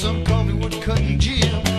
Some call me Woodcutting Jim.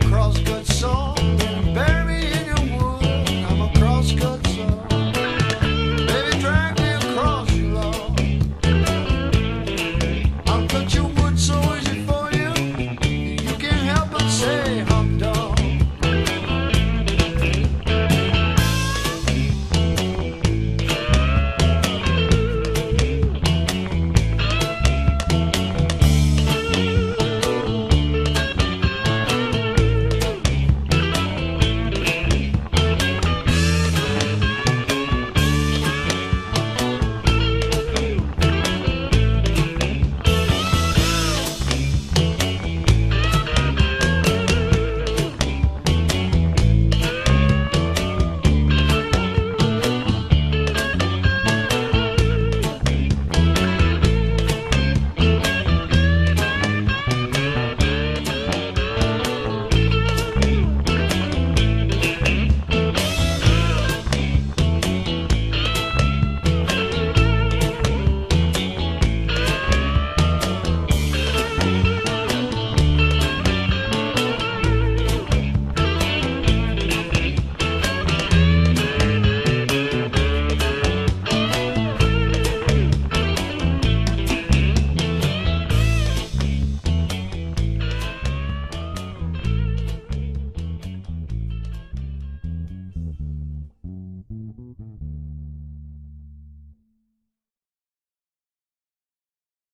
across the